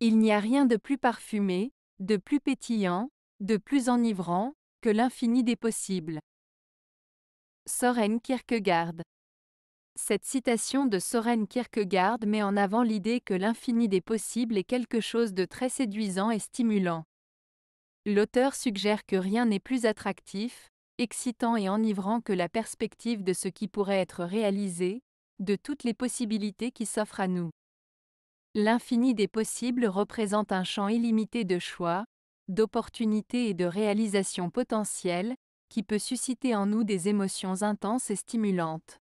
Il n'y a rien de plus parfumé, de plus pétillant, de plus enivrant, que l'infini des possibles. Soren Kierkegaard Cette citation de Soren Kierkegaard met en avant l'idée que l'infini des possibles est quelque chose de très séduisant et stimulant. L'auteur suggère que rien n'est plus attractif, excitant et enivrant que la perspective de ce qui pourrait être réalisé, de toutes les possibilités qui s'offrent à nous. L'infini des possibles représente un champ illimité de choix, d'opportunités et de réalisations potentielles, qui peut susciter en nous des émotions intenses et stimulantes.